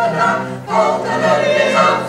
volta zilverdraad. Volteren